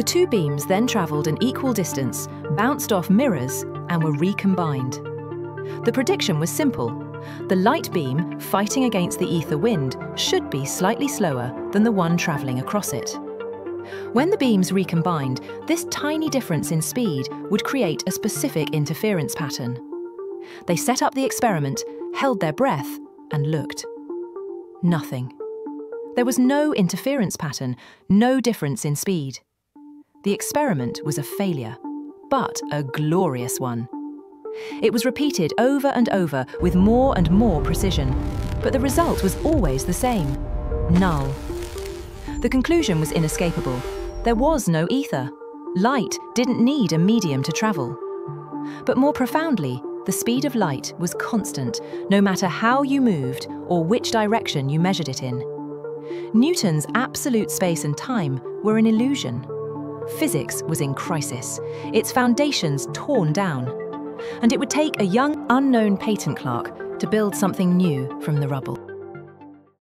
The two beams then travelled an equal distance, bounced off mirrors, and were recombined. The prediction was simple. The light beam, fighting against the ether wind, should be slightly slower than the one travelling across it. When the beams recombined, this tiny difference in speed would create a specific interference pattern. They set up the experiment, held their breath, and looked. Nothing. There was no interference pattern, no difference in speed. The experiment was a failure, but a glorious one. It was repeated over and over with more and more precision, but the result was always the same null. The conclusion was inescapable. There was no ether. Light didn't need a medium to travel. But more profoundly, the speed of light was constant, no matter how you moved or which direction you measured it in. Newton's absolute space and time were an illusion. Physics was in crisis, its foundations torn down. And it would take a young, unknown patent clerk to build something new from the rubble.